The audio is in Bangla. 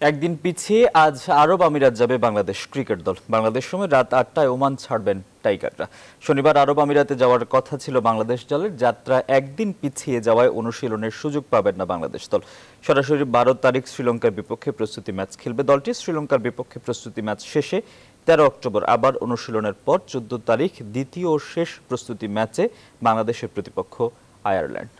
একদিন পিছিয়ে আজ আরব আমিরাত যাবে বাংলাদেশ ক্রিকেট দল। বাংলাদেশ সময় রাত আটটায় ওমান ছাড়বেন টাইগাররা। শনিবার আরব আমিরাতে যাওয়ার কথা ছিল বাংলাদেশ দলের। যাত্রা একদিন পিছিয়ে যাওয়ায় অনুশীলনের সুযোগ পাবেন না বাংলাদেশ দল। সরাসরি বারো তারিখ শ্রীলঙ্কার বিপক্ষে প্রস্তুতি ম্যাচ খেলবে দলটি। শ্রীলঙ্কার বিপক্ষে প্রস্তুতি ম্যাচ শেষে তেরো অক্টোবর আবার অনুশীলনের পর চোদ্দ তারিখ দ্বিতীয় শেষ প্রস্তুতি ম্যাচে বাংলাদেশের প্রতিপক্ষ আয়ারল্যান্ড।